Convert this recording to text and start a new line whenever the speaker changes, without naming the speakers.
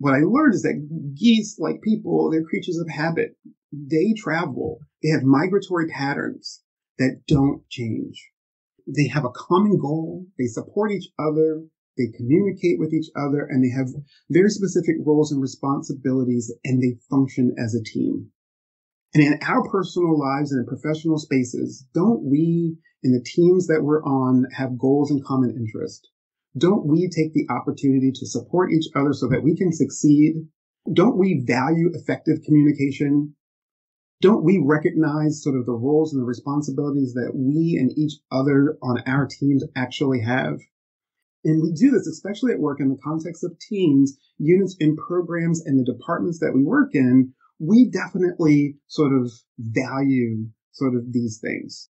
what I learned is that geese, like people, they're creatures of habit. They travel. They have migratory patterns that don't change. They have a common goal. They support each other. They communicate with each other and they have very specific roles and responsibilities and they function as a team. And in our personal lives and in professional spaces, don't we, in the teams that we're on, have goals and common interest? Don't we take the opportunity to support each other so that we can succeed? Don't we value effective communication? Don't we recognize sort of the roles and the responsibilities that we and each other on our teams actually have? And we do this, especially at work in the context of teams, units, and programs and the departments that we work in. We definitely sort of value sort of these things.